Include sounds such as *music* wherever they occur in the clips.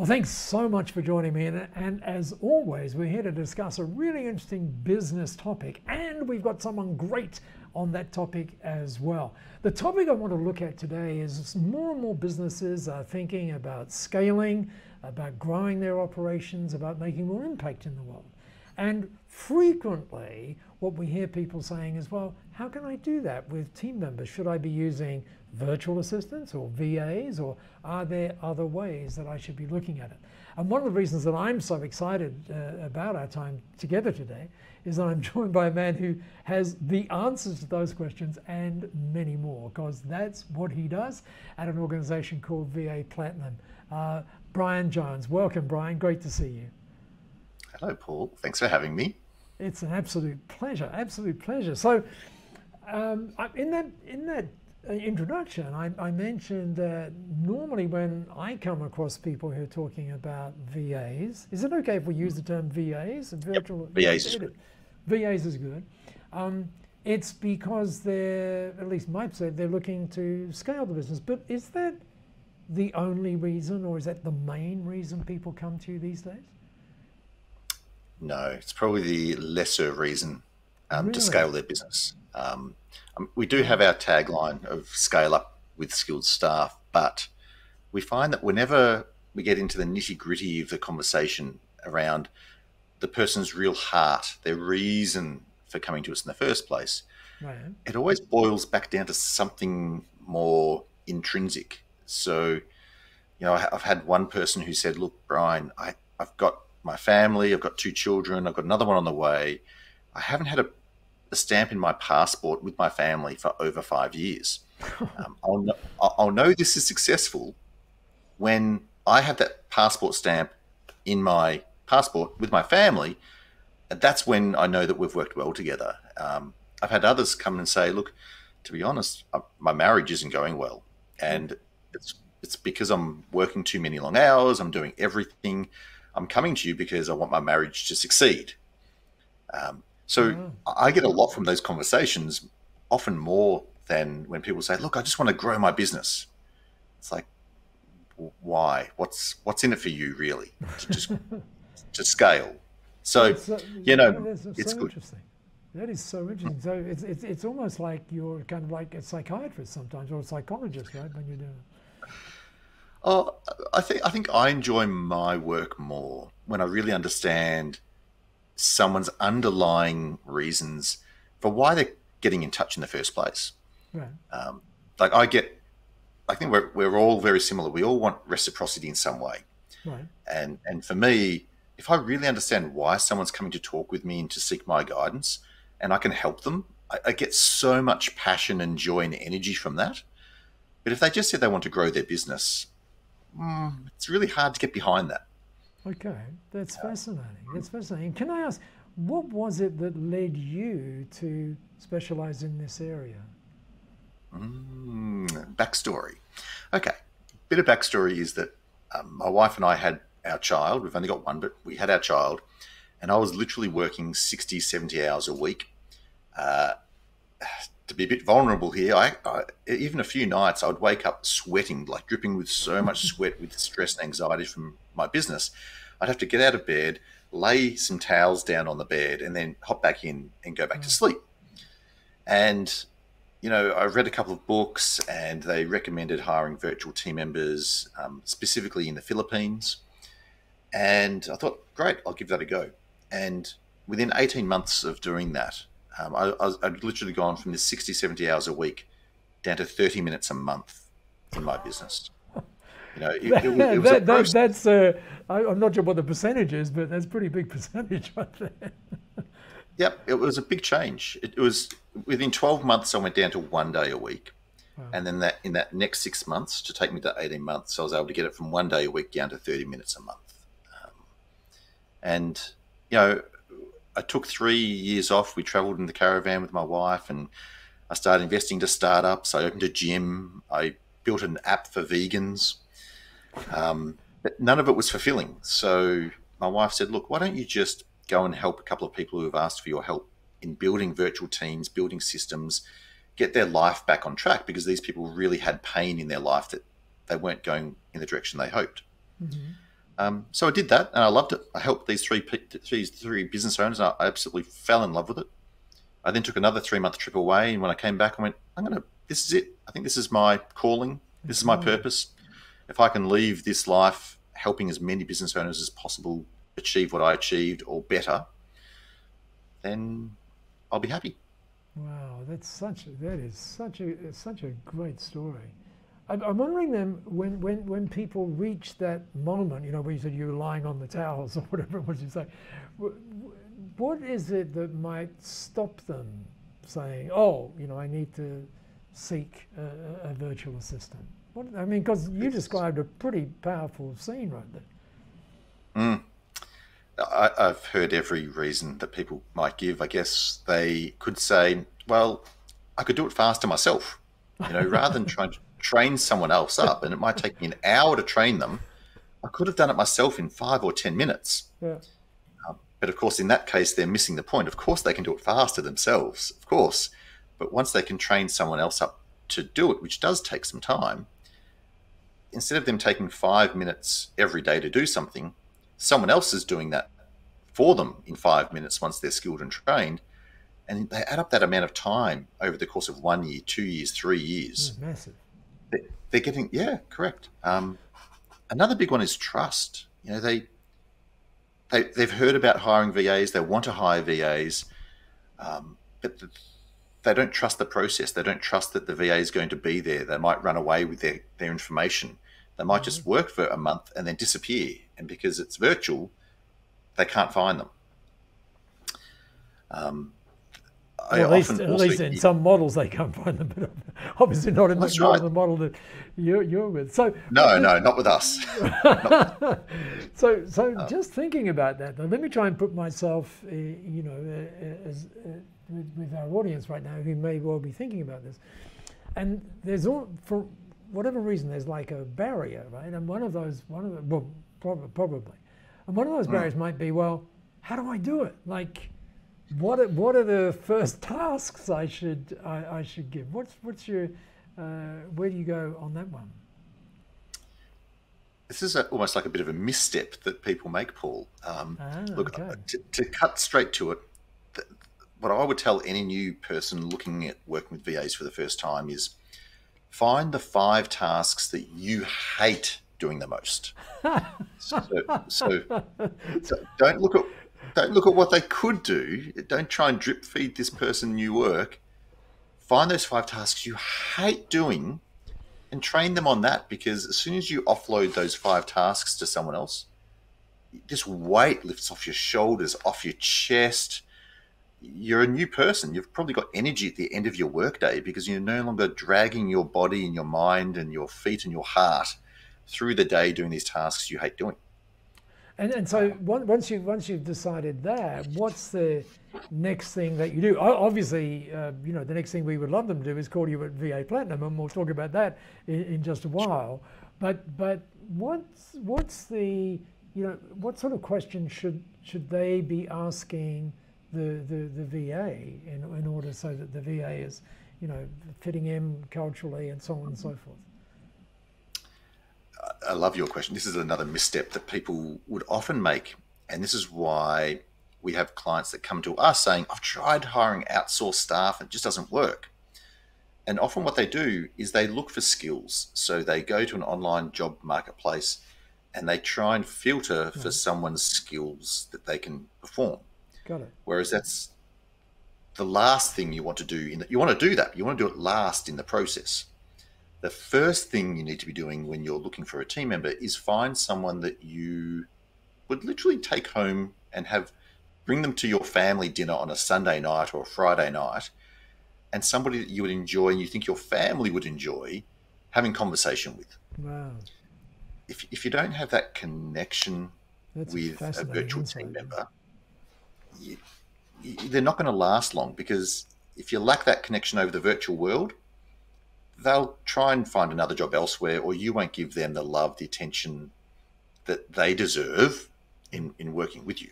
Well, thanks so much for joining me. And, and, as always, we're here to discuss a really interesting business topic, and we've got someone great on that topic as well. The topic I want to look at today is more and more businesses are thinking about scaling, about growing their operations, about making more impact in the world. And frequently, what we hear people saying is, well, how can I do that with team members? Should I be using virtual assistants or VAs, or are there other ways that I should be looking at it? And one of the reasons that I'm so excited uh, about our time together today is that I'm *laughs* joined by a man who has the answers to those questions and many more, because that's what he does at an organization called VA Platinum. Uh, Brian Jones, welcome, Brian. Great to see you. Hello, Paul. Thanks for having me. It's an absolute pleasure, absolute pleasure. So, um, in that in that introduction, I, I, mentioned that normally when I come across people who are talking about VAs, is it okay if we use the term VAs? Virtual yep. VAs is good. VAs is good. Um, it's because they're, at least my perspective, they're looking to scale the business. But is that the only reason, or is that the main reason people come to you these days? No, it's probably the lesser reason um, really? to scale their business. Um, um, we do have our tagline of scale up with skilled staff, but we find that whenever we get into the nitty gritty of the conversation around the person's real heart, their reason for coming to us in the first place, right. it always boils back down to something more intrinsic. So, you know, I've had one person who said, "Look, Brian, I, I've got my family, I've got two children, I've got another one on the way. I haven't had a a stamp in my passport with my family for over five years. *laughs* um, I'll, know, I'll know this is successful when I have that passport stamp in my passport with my family. And that's when I know that we've worked well together. Um, I've had others come and say, look, to be honest, uh, my marriage isn't going well. And it's, it's because I'm working too many long hours. I'm doing everything. I'm coming to you because I want my marriage to succeed. Um, so mm. I get a lot from those conversations, often more than when people say, "Look, I just want to grow my business." It's like, why? What's what's in it for you, really? To just *laughs* to scale. So uh, you know, so it's good. Interesting. That is so interesting. So it's, it's it's almost like you're kind of like a psychiatrist sometimes, or a psychologist, right? When doing it. Oh, I think I think I enjoy my work more when I really understand someone's underlying reasons for why they're getting in touch in the first place. Right. Um, like I get, I think we're, we're all very similar. We all want reciprocity in some way. Right. And, and for me, if I really understand why someone's coming to talk with me and to seek my guidance and I can help them, I, I get so much passion and joy and energy from that. But if they just said they want to grow their business, mm, it's really hard to get behind that. Okay, that's fascinating. That's fascinating. Can I ask, what was it that led you to specialize in this area? Mm, backstory. Okay, bit of backstory is that um, my wife and I had our child. We've only got one, but we had our child, and I was literally working 60, 70 hours a week. Uh, to be a bit vulnerable here, I, I, even a few nights I would wake up sweating, like dripping with so much *laughs* sweat with stress and anxiety from my business. I'd have to get out of bed, lay some towels down on the bed, and then hop back in and go back mm. to sleep. And you know, I read a couple of books, and they recommended hiring virtual team members, um, specifically in the Philippines. And I thought, great, I'll give that a go. And within 18 months of doing that, um, I, I'd literally gone from the 60, 70 hours a week down to 30 minutes a month in my business. You know, it, it, it *laughs* was that, that, that's, uh, I, am not sure what the percentage is, but that's a pretty big *laughs* percentage right there. yep, it was a big change. It, was within 12 months, I went down to one day a week. Wow. And then that in that next six months, to take me to 18 months, I was able to get it from one day a week down to 30 minutes a month. Um, and, you know, I took three years off. We traveled in the caravan with my wife, and I started investing to startups. I opened a gym. I built an app for vegans. Um, but none of it was fulfilling. So my wife said, "Look, why don't you just go and help a couple of people who have asked for your help in building virtual teams, building systems, get their life back on track because these people really had pain in their life that they weren't going in the direction they hoped." Mm-hmm. Um, so I did that, and I loved it. I helped these three these three business owners, and I absolutely fell in love with it. I then took another three month trip away, and when I came back, I went, "I'm gonna. This is it. I think this is my calling. This is my mm. purpose. If I can leave this life helping as many business owners as possible achieve what I achieved or better, then I'll be happy." Wow, that's such a, that is such a such a great story. I'm wondering then when, when, when people reach that moment, you know, where you said you were lying on the towels *laughs* or whatever it was you say, what is it that might stop them saying, oh, you know, I need to seek a, a virtual assistant? What, I mean, because you described a pretty powerful scene right there. Mm. I, I've heard every reason that people might give. I guess they could say, well, I could do it faster myself. You know, rather than trying to train someone else up, and it might take me an hour to train them. I could have done it myself in five or ten minutes. Yeah. Um, but of course, in that case, they're missing the point. Of course, they can do it faster themselves, of course. But once they can train someone else up to do it, which does take some time, instead of them taking five minutes every day to do something, someone else is doing that for them in five minutes once they're skilled and trained. And they add up that amount of time over the course of one year, two years, three years. massive they're getting yeah correct. Um, another big one is trust. You know they they they've heard about hiring VAs. They want to hire VAs, um, but the, they don't trust the process. They don't trust that the VA is going to be there. They might run away with their, their information. They might just mm-hmm. work for a month and then disappear. And because it's virtual, they can't find them. Um, well, at least, at least in some models they can't find them, but obviously not in the, right. the model that you're, you're, with. So no, no, *laughs* *laughs* not with us. so, so oh. just thinking about that, though, let me try and put myself, uh, you know, uh, as, uh, with, with, our audience right now who may well be thinking about this, and there's all for whatever reason there's like a barrier, right? And one of those, one of the, well, probably, and one of those hmm. barriers might be, well, how do I do it? Like what are, what are the first *laughs* tasks I should I, I should give? What's what's your uh, where do you go on that one? This is a, almost like a bit of a misstep that people make, Paul. Um, ah, look, okay. to, to, cut straight to it, th- what I would tell any new person looking at working with VAs for the first time is find the five tasks that you hate doing the most. *laughs* so, so, so, don't look at don't look at what they could do. Don't try and drip feed this person new work. Find those five tasks you hate doing and train them on that because as soon as you offload those five tasks to someone else, this weight lifts off your shoulders, off your chest. You're a new person. You've probably got energy at the end of your workday because you're no longer dragging your body and your mind and your feet and your heart through the day doing these tasks you hate doing. And, and so once you once you've decided that, what's the next thing that you do? Obviously, uh, you know the next thing we would love them to do is call you at VA Platinum, and we'll talk about that in, in just a while. But but what's what's the you know what sort of questions should should they be asking the the, the VA in, in order so that the VA is you know fitting in culturally and so on and so forth? I love your question. This is another misstep that people would often make. And this is why we have clients that come to us saying, I've tried hiring outsourced staff and it just doesn't work. And often what they do is they look for skills. So they go to an online job marketplace and they try and filter mm-hmm. for someone's skills that they can perform. Got it. Whereas that's the last thing you want to do. In the, you want to do that. You want to do it last in the process the first thing you need to be doing when you're looking for a team member is find someone that you would literally take home and have bring them to your family dinner on a Sunday night or a Friday night, and somebody that you would enjoy and you think your family would enjoy having conversation with. Wow. If, if you don't have that connection That's with a virtual insight. team member, you, you, they're not going to last long because if you lack that connection over the virtual world, they'll try and find another job elsewhere, or you won't give them the love, the attention that they deserve in, in working with you.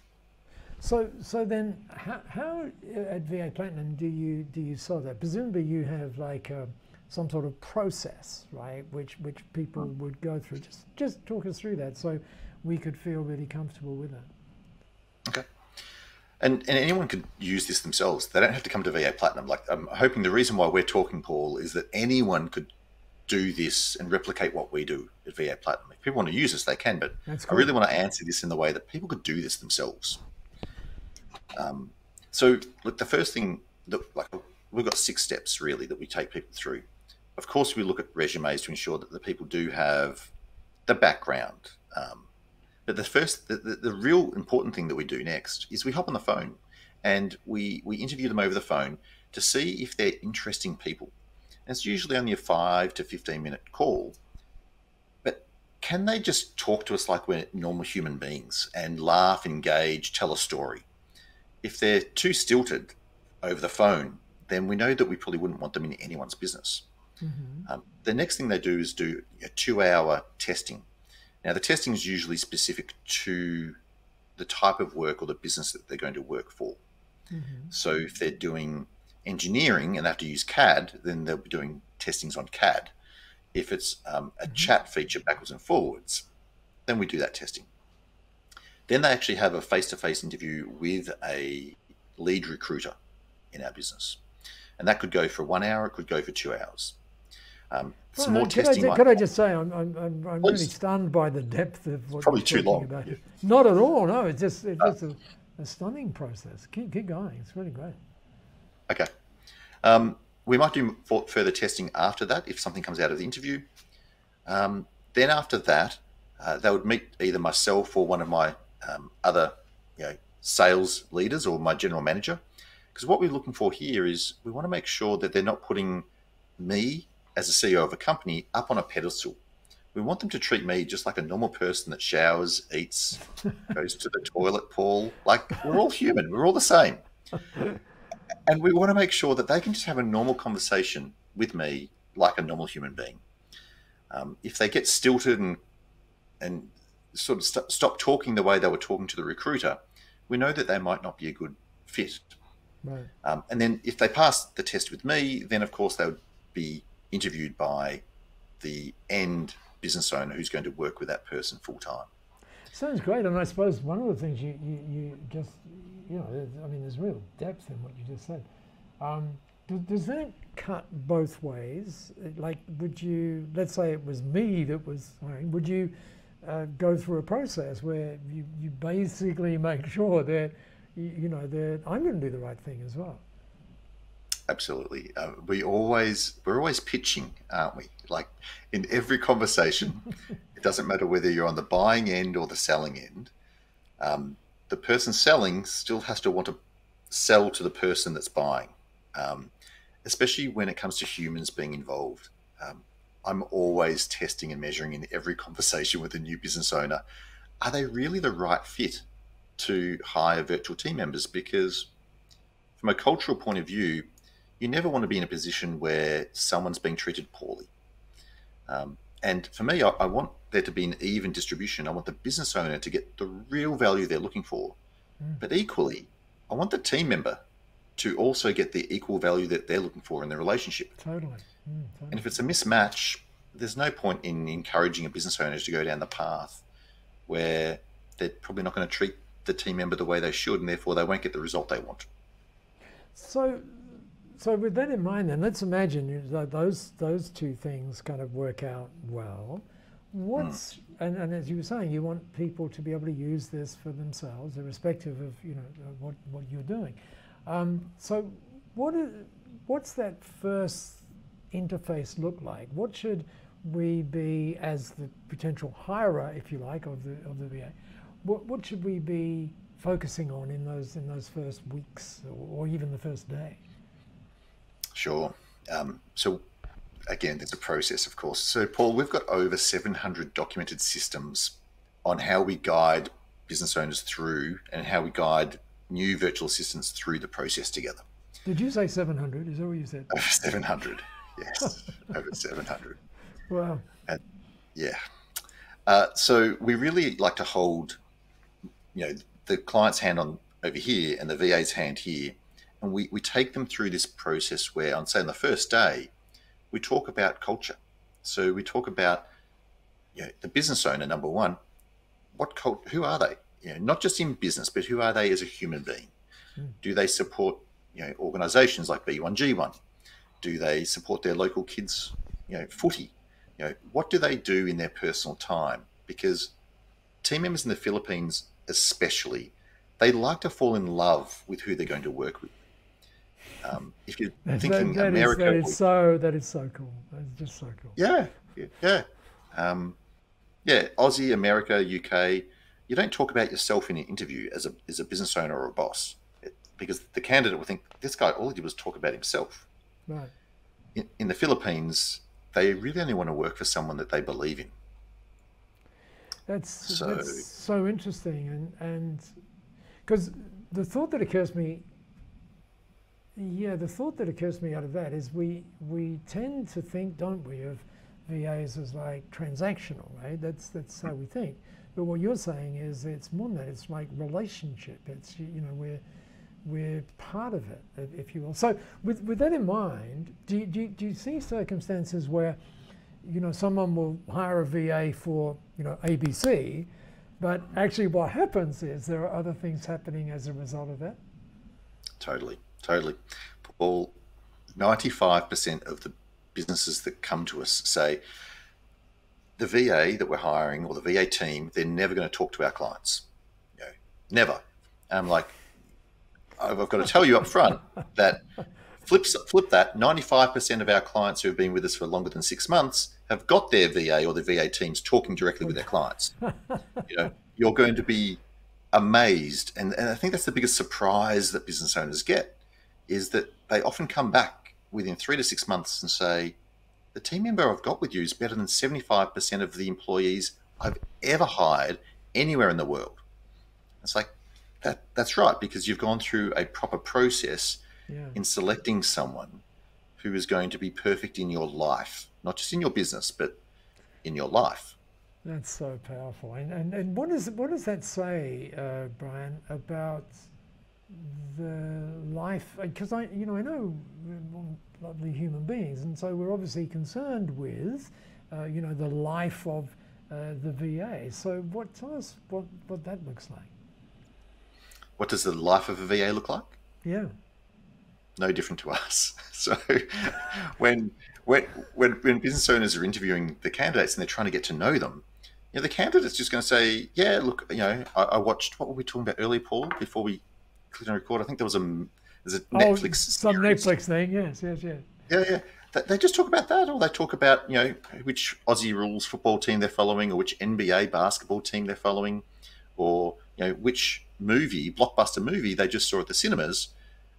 So, so then, how, how at VA Platinum do you do you solve that? Presumably, you have like a, some sort of process, right? Which which people mm. would go through. Just just talk us through that so we could feel really comfortable with it. Okay. And, and anyone could use this themselves. They don't have to come to VA Platinum. Like I'm hoping the reason why we're talking, Paul, is that anyone could do this and replicate what we do at VA Platinum. If people want to use this, they can. But cool. I really want to answer this in the way that people could do this themselves. Um, so, look, the first thing that like we've got six steps really that we take people through. Of course, we look at resumes to ensure that the people do have the background. Um, but the first, the, the, the real important thing that we do next is we hop on the phone and we we interview them over the phone to see if they're interesting people. And it's usually only a five to fifteen minute call, but can they just talk to us like we're normal human beings and laugh, engage, tell a story? If they're too stilted over the phone, then we know that we probably wouldn't want them in anyone's business. Mm-hmm. Um, the next thing they do is do a two hour testing. Now, the testing is usually specific to the type of work or the business that they're going to work for. Mm-hmm. So, if they're doing engineering and they have to use CAD, then they'll be doing testings on CAD. If it's um, a mm-hmm. chat feature backwards and forwards, then we do that testing. Then they actually have a face to face interview with a lead recruiter in our business and that could go for one hour. It could go for two hours. Um, some well, more could testing. I, could I just say, I'm, I'm, I'm really stunned by the depth of what probably too long. About. Yeah. Not at all. No, it's just it's uh, just a, a, stunning process. Keep keep going. It's really great. Okay. Um, we might do further testing after that if something comes out of the interview. Um, then after that, uh, they would meet either myself or one of my um, other you know, sales leaders or my general manager because what we're looking for here is we want to make sure that they're not putting me as a CEO of a company up on a pedestal. We want them to treat me just like a normal person that showers, eats, *laughs* goes to the toilet, Paul. Like we're all human, we're all the same. And we want to make sure that they can just have a normal conversation with me like a normal human being. Um, if they get stilted and and sort of st- stop talking the way they were talking to the recruiter, we know that they might not be a good fit Right. Um, and then if they pass the test with me, then of course they would be interviewed by the end business owner who's going to work with that person full time. Sounds great, and I suppose one of the things you, you, you just you know I mean there's real depth in what you just said. Um, does, does that cut both ways? Like, would you let's say it was me that was hiring, would you uh, go through a process where you, you basically *laughs* make sure that you know, that I'm going to do the right thing as well. Absolutely. Uh, we always we're always pitching, aren't we? Like in every conversation, *laughs* it doesn't matter whether you're on the buying end or the selling end. Um, the person selling still has to want to sell to the person that's buying, um, especially when it comes to humans being involved. Um, I'm always testing and measuring in every *laughs* conversation with a new business owner. Are they really the right fit to hire virtual team members because, from a cultural point of view, you never want to be in a position where someone's being treated poorly. Um, and for me, I, I, want there to be an even distribution. I want the business owner to get the real value they're looking for. Mm. But equally, I want the team member to also get the equal value that they're looking for in their relationship. Totally. Mm, totally. And if it's a mismatch, there's no point in encouraging a business owner to go down the path where they're probably not going to treat the team member the way they should, and therefore they won't get the result they want. So, so with that in mind, then let's imagine those those two things kind of work out well. What's mm. and, and as you were saying, you want people to be able to use this for themselves, irrespective of you know what what you're doing. Um, so, what is what's that first interface look like? What should we be as the potential hirer, if you like, of the of the VA? what, what should we be focusing on in those in those first weeks or, or even the first day? Sure. Um, so again, there's a process, of course. So Paul, we've got over 700 documented systems on how we guide business owners through and how we guide new virtual assistants through the process together. Did you say 700? Is that what you said? Over 700. Yes, *laughs* over 700. Wow. And, yeah. Uh, so we really like to hold you know the client's hand on over here and the VA's hand here, and we, we take them through this process where on say on the first day, we talk about culture. So we talk about you know, the business owner, number one, what cult, who are they? You know, not just in business, but who are they as a human being? Mm. Do they support you know organisations like B1G1? Do they support their local kids, you know, footy? You know, what do they do in their personal time? Because team members in the Philippines, especially, they like to fall in love with who they're going to work with. Um, if you're thinking that, that America, is, that is so that is so cool. That's just so cool. Yeah, yeah, um, yeah. Aussie, America, UK. You don't talk about yourself in an interview as a as a business owner or a boss, because the candidate will think this guy all he did was talk about himself. Right. In, in the Philippines, they really only want to work for someone that they believe in. That's so, that's so interesting, and and because the thought that occurs to me, yeah, the thought that occurs to me out of that is we we tend to think, don't we, of VAs as like transactional, right? That's that's how we think. But what you're saying is it's more than that. It's like relationship. It's you know we're we're part of it, if you will. So with with that in mind, do you, do you, do you see circumstances where you know, someone will hire a VA for, you know, ABC, but actually what happens is there are other things happening as a result of that. Totally, totally. Paul, 95% of the businesses that come to us say the VA that we're hiring or the VA team, they're never going to talk to our clients. You know, never. I'm like, I've got to tell you up front that flip, flip that 95% of our clients who have been with us for longer than six months have got their VA or the VA teams talking directly with their clients. you know, you're going to be amazed, and, and I think that's the biggest surprise that business owners get, is that they often come back within three to six months and say, the team member I've got with you is better than 75% of the employees I've ever hired anywhere in the world. It's like, that, that's right, because you've gone through a proper process yeah. in selecting someone who is going to be perfect in your life not just in your business, but in your life. That's so powerful. And, and, and what, is, what does that say, uh, Brian, about the life? Because I, you know, I know we're lovely human beings, and so we're obviously concerned with, uh, you know, the life of uh, the VA. So, what tell us what, what that looks like? What does the life of a VA look like? Yeah no different to us. *laughs* So when when when when business owners are interviewing the candidates and they're trying to get to know them, you know, the candidate's just going to say, "Yeah, look, you know, I, I, watched what were we talking about earlier, Paul? Before we record, I think there was a there's a oh, Netflix some series. Netflix thing. Yes, yes, yes. Yeah, yeah. They, they just talk about that, or they talk about you know which Aussie rules football team they're following, or which NBA basketball team they're following, or you know which movie blockbuster movie they just saw at the cinemas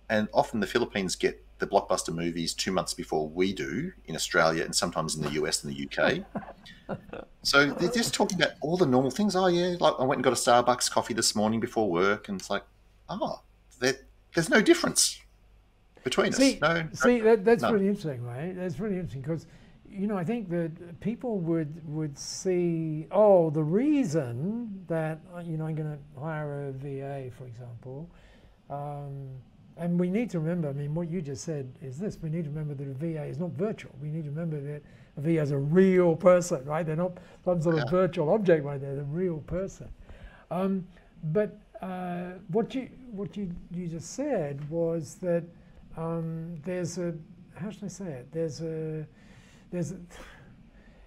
and often the Philippines get the blockbuster movies two months before we do in Australia and sometimes in the US and the UK. *laughs* so they're just talking about all the normal things. Oh yeah, like I went and got a Starbucks coffee this morning before work, and it's like, oh, there's no difference between see, us. No, see, that, that's no. really interesting, right? That's really interesting because you know I think that people would would see, oh, the reason that you know I'm going to hire a VA, for example. Um, and we need to remember, I mean, what you just said is this we need to remember that a VA is not virtual. We need to remember that a VA is a real person, right? They're not some sort yeah. of virtual object, right? They're a real person. Um, but uh, what you what you, you just said was that um, there's a how should I say it? There's a there's a,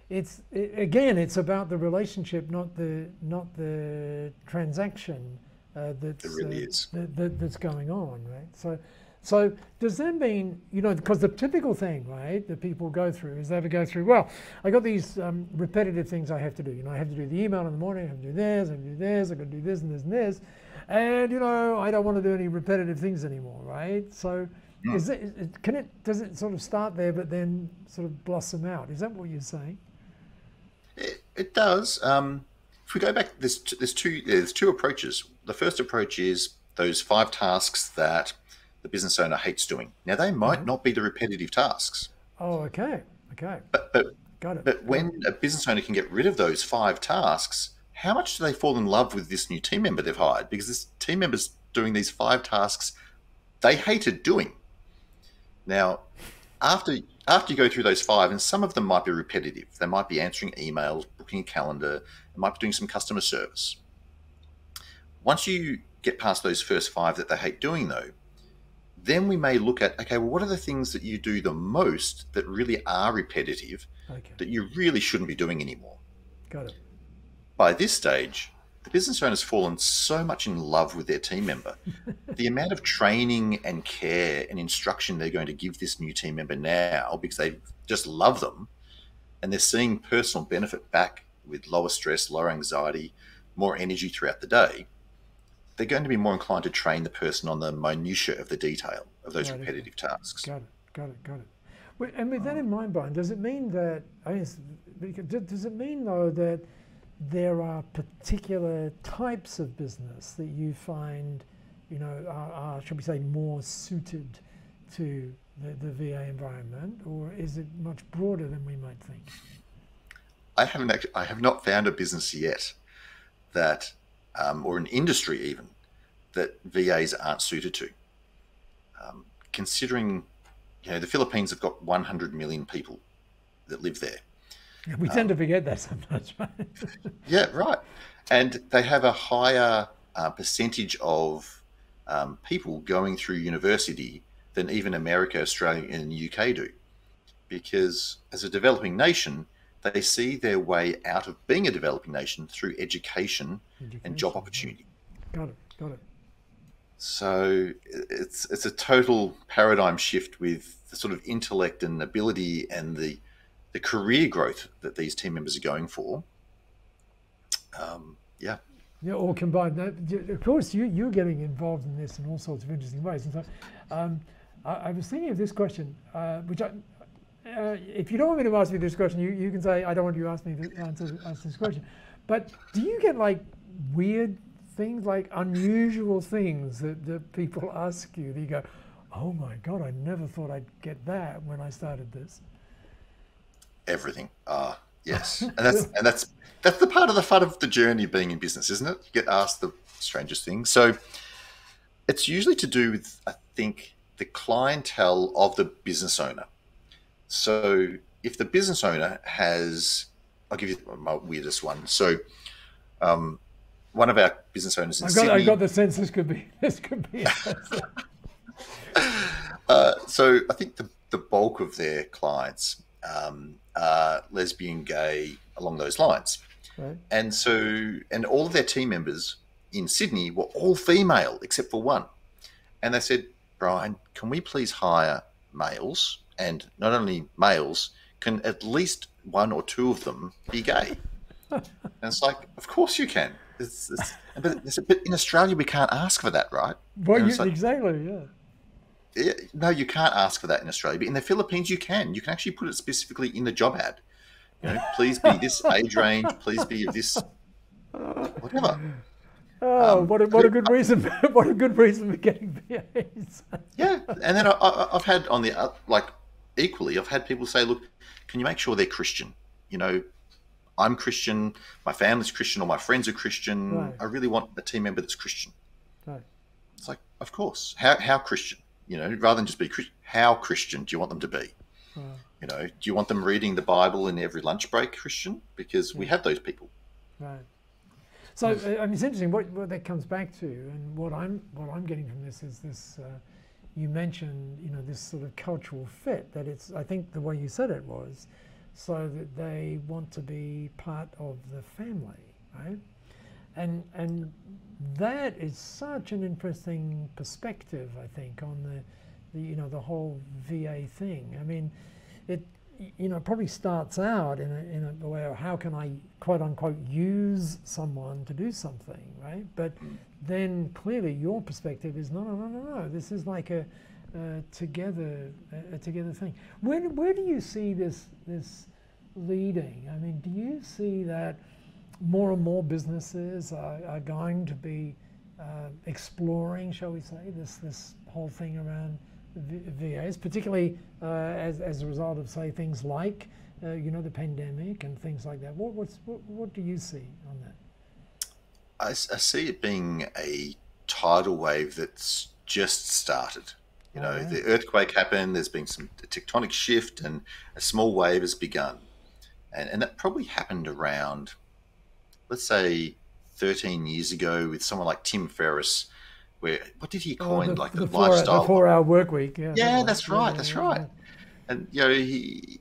it's it, again it's about the relationship, not the not the transaction uh, that's, really uh, that, that, that's going on, right? So, so does that mean, you know, because the typical thing, right, that people go through is they ever go through, well, I got these um, repetitive things I have to do. You know, I have to do the email in the morning, I have to do this, I have to do this, I got to do this and this and this. And, you know, I don't want to do any repetitive things anymore, right? So is it, can it, does it sort of start there but then sort of blossom out? Is that what you're saying? It, it does. Um, if we go back, there's, there's, two, there's two approaches the first approach is those five tasks that the business owner hates doing. Now, they might mm-hmm. not be the repetitive tasks. Oh, okay. Okay. But, but, Got it. But when a business owner can get rid of those five tasks, how much do they fall in love with this new team member they've hired? Because this team member's doing these five tasks they hated doing. Now, after after you go through those five, and some of them might be repetitive, they might be answering emails, booking a calendar, they might be doing some customer service. Once you get past those first five that they hate doing, though, then we may look at okay, well, what are the things that you do the most that really are repetitive okay. that you really shouldn't be doing anymore? Got it. By this stage, the business owner has fallen so much in love with their team member. *laughs* the amount of training and care and instruction they're going to give this new team member now because they just love them and they're seeing personal benefit back with lower stress, lower anxiety, more energy throughout the day they're going to be more inclined to train the person on the minutiae of the detail of those repetitive tasks. Got it, got it, got it. And with that in mind, Brian, does it mean that, I mean, does it mean though that there are particular types of business that you find, you know, are, are shall we say, more suited to the, the VA environment, or is it much broader than we might think? I haven't actually, I have not found a business yet that um, or an industry even that VAs aren't suited to. Um, considering, you know, the Philippines have got 100 million people that live there. We tend um, to forget that sometimes, *laughs* right? yeah, right. And they have a higher uh, percentage of um, people going through university than even America, Australia, and the UK do. Because as a developing nation, they see their way out of being a developing nation through education, education. and job opportunity. Got it. Got it. So it's it's a total paradigm shift with the sort of intellect and ability and the the career growth that these team members are going for. Um, yeah. Yeah, all combined. Of course, you you're getting involved in this in all sorts of interesting ways. And so, um, I, I, was thinking of this question, uh, which I, uh, if you don't want me to ask you this question, you, you can say, I don't want you to ask me to answer, answer this question. But do you get like weird things, like unusual things that, that people *laughs* ask you that you go, oh my God, I never thought I'd get that when I started this? Everything. Ah, uh, *laughs* yes. And that's, and that's, that's the part of the fun of the journey of being in business, isn't it? You get asked the strangest things. So it's usually to do with, I think, the clientele of the business owner. So if the business owner has, I'll give you my weirdest one. So um, one of our business owners in I got, Sydney. I got the sense this could be *laughs* this could be. *laughs* uh, so I think the the bulk of their clients um, are lesbian, gay, along those lines, right. and so and all of their team members in Sydney were all female except for one, and they said, Brian, can we please hire males and not only males, can at least one or two of them be gay? *laughs* and it's like, of course you can. It's, it's, but, but, in Australia, we can't ask for that, right? Well, you, like, exactly, yeah. yeah. No, you can't ask for that in Australia. But in the Philippines, you can. You can actually put it specifically in the job ad. You know, please be this *laughs* age range. Please be this, whatever. Oh, um, what, a, what a good reason! *laughs* what a good reason for getting VAs. yeah, and then I, have had on the uh, like equally, I've had people say, "Look, can you make sure they're Christian? You know, I'm Christian, my family's Christian, or my friends are Christian. Right. I really want a team member that's Christian." Right. It's like, of course. How how Christian? You know, rather than just be Christian, how Christian do you want them to be? Right. You know, do you want them reading the Bible in every lunch break, Christian? Because yeah. we have those people. Right. So I mean, it's interesting what, what that comes back to, and what I'm what I'm getting from this is this. Uh, you mentioned, you know, this sort of cultural fit. That it's. I think the way you said it was, so that they want to be part of the family, right? And and that is such an interesting perspective, I think, on the, the you know the whole VA thing. I mean, it you know, probably starts out in a, in a way of how can I quote unquote use someone to do something, right? But then clearly your perspective is no, no, no, no, no. This is like a, a together, a, a, together thing. Where, where do you see this this leading? I mean, do you see that more and more businesses are, are going to be uh, exploring, shall we say, this this whole thing around VAs, particularly uh, as, as a result of, say, things like, uh, you know, the pandemic and things like that. What, what's, what, what do you see on that? I, I see it being a tidal wave that's just started. You know, right. the earthquake happened. There's been some tectonic shift, and a small wave has begun, and and that probably happened around, let's say, 13 years ago with someone like Tim Ferriss. Where what did he coin oh, the, like the, the lifestyle? the four-hour work week. Yeah, yeah, that's right. Yeah, that's yeah, right. And you know, he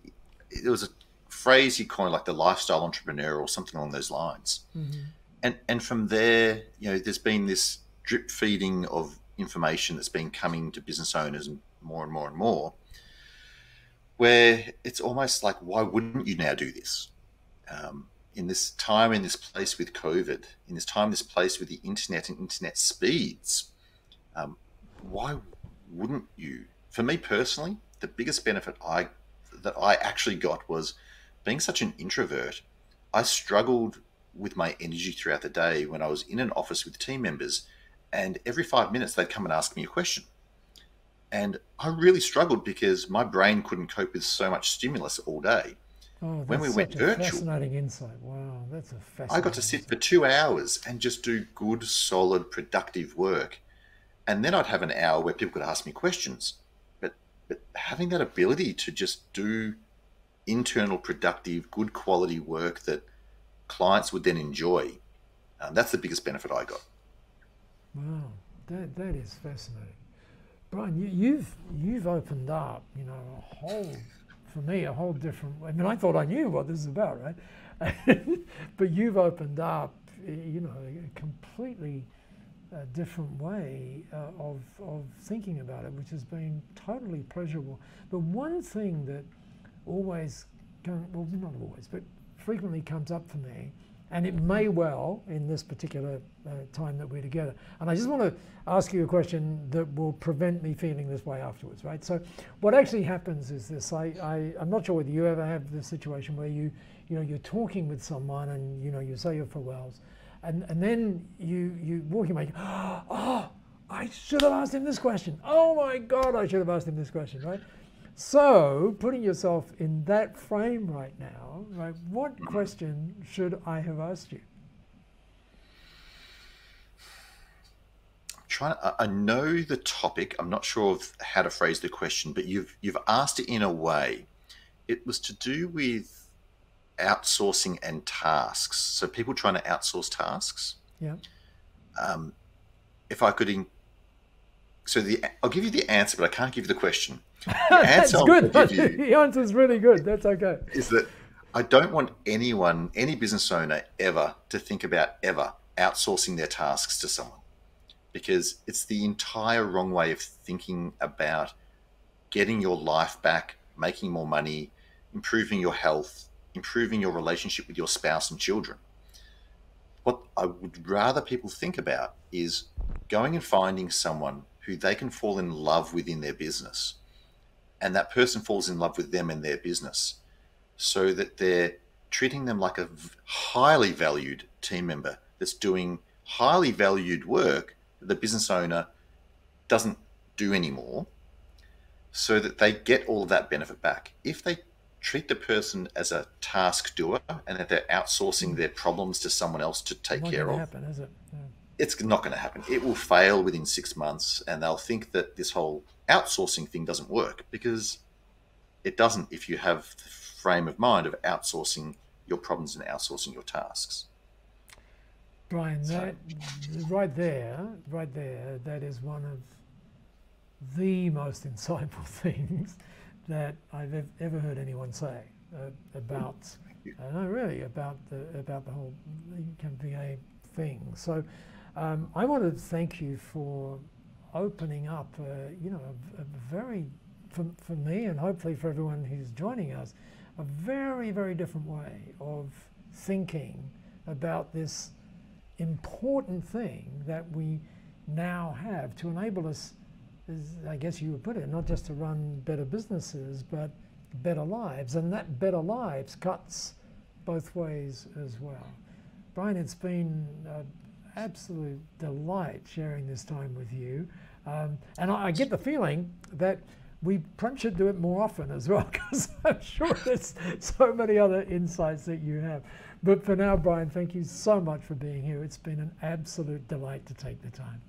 there was a phrase he coined like the lifestyle entrepreneur or something along those lines. Mm-hmm. And and from there, you know, there's been this drip feeding of information that's been coming to business owners more and more and more, where it's almost like, why wouldn't you now do this? Um, in this time, in this place with COVID, in this time, this place with the internet and internet speeds, um, why wouldn't you? For me personally, the biggest benefit I that I actually got was being such an introvert. I struggled with my energy throughout the day when I was in an office with team members and every five minutes they'd come and ask me a question. And I really struggled because my brain couldn't cope with so much stimulus all day. Oh, when we went virtual, fascinating insight. Wow, that's a fascinating. I got to sit insight. for two hours and just do good, solid, productive work, and then I'd have an hour where people could ask me questions. But but having that ability to just do internal, productive, good quality work that clients would then enjoy, um, that's the biggest benefit I got. Wow, that that is fascinating, Brian. You, you've you've opened up, you know, a whole for me a whole different. I mean, I thought I knew what this is about, right? *laughs* but you've opened up, you know, completely uh, different way uh, of of thinking about it, which has been totally pleasurable. But one thing that always, well, not always, but frequently comes up for me and it may well in this particular uh, time that we're together. And I just want to ask you a question that will prevent me feeling this way afterwards, right? So, what actually happens is this: I, I I'm not sure whether you ever have this situation where you you know you're talking with someone and you know you say you're for Wells, and and then you you walking away, *gasps* oh, I should have asked him this question. Oh my God, I should have asked him this question, right? So, putting yourself in that frame right now, right, what question should I have asked you? I'm trying. I know the topic. I'm not sure of how to phrase the question, but you've you've asked it in a way. It was to do with outsourcing and tasks. So people trying to outsource tasks. Yeah. Um, if I could, in, so the I'll give you the answer, but I can't give you the question. That's *laughs* good. the answer is *laughs* really good. That's okay. Is that I don't want anyone, any business owner ever to think about ever outsourcing their tasks to someone because it's the entire wrong way of thinking about getting your life back, making more money, improving your health, improving your relationship with your spouse and children. What I would rather people think about is going and finding someone who they can fall in love with in their business and that person falls in love with them and their business so that they're treating them like a highly valued team member that's doing highly valued work that the business owner doesn't do anymore so that they get all of that benefit back. If they treat the person as a task doer and that they're outsourcing hmm. their problems to someone else to take care of, happen, is it? Yeah. it's not going to happen. It will fail within six months, and they'll think that this whole outsourcing thing doesn't work because it doesn't if you have the frame of mind of outsourcing your problems and outsourcing your tasks. Brian, that right there, right there, that is one of the most *laughs* insightful things that I've ever heard anyone say uh, about. *laughs* Uh, no, really about the about the whole MVA thing. So, um, I want to thank you for opening up, uh, you know, a, a very, for, for me and hopefully for everyone who's joining us, a very, very different way of thinking about this important thing that we now have to enable us, I guess you would put it, not just to run better businesses, but better lives. And that better lives cuts both ways as well. Brian, it's been an absolute delight sharing this time with you. Um, and I, I, get the feeling that we perhaps should do it more often as well, *laughs* because I'm sure there's so many other insights that you have. But for now, Brian, thank you so much for being here. It's been an absolute delight to take the time.